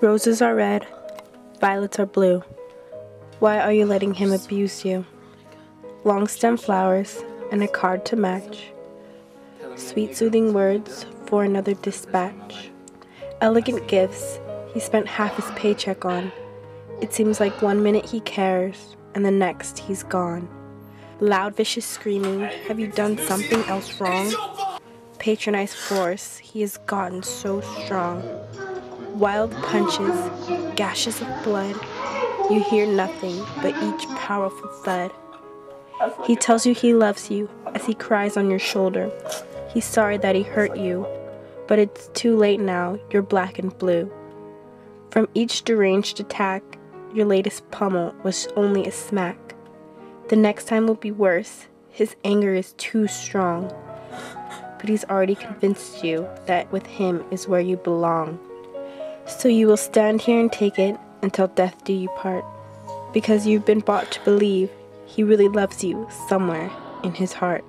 Roses are red, violets are blue. Why are you letting him abuse you? Long stem flowers and a card to match. Sweet soothing words for another dispatch. Elegant gifts he spent half his paycheck on. It seems like one minute he cares and the next he's gone. Loud vicious screaming, have you done something else wrong? Patronized force, he has gotten so strong. Wild punches, gashes of blood. You hear nothing but each powerful thud. He tells you he loves you as he cries on your shoulder. He's sorry that he hurt you, but it's too late now, you're black and blue. From each deranged attack, your latest pummel was only a smack. The next time will be worse. His anger is too strong. But he's already convinced you that with him is where you belong. So you will stand here and take it until death do you part. Because you've been bought to believe he really loves you somewhere in his heart.